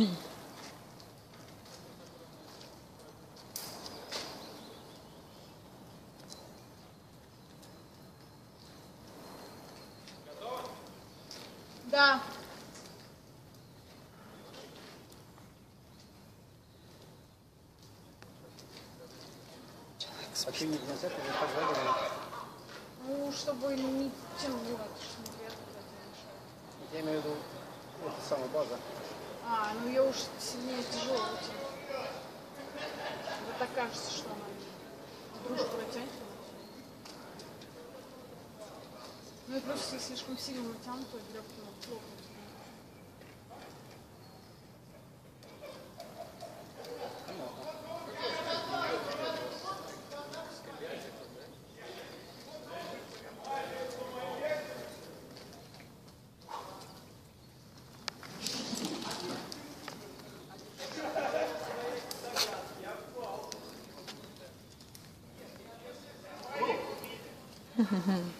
Да. Назад позволили? Ну, чтобы не тянуло, это ж неприятно, когда это мешает. Я имею в виду, это самая база. А, ну ее уж сильнее тяжело. Вот так кажется, что она вдруг протянет. Ну и просто слишком сильно натянут, то веревки 哼哼哼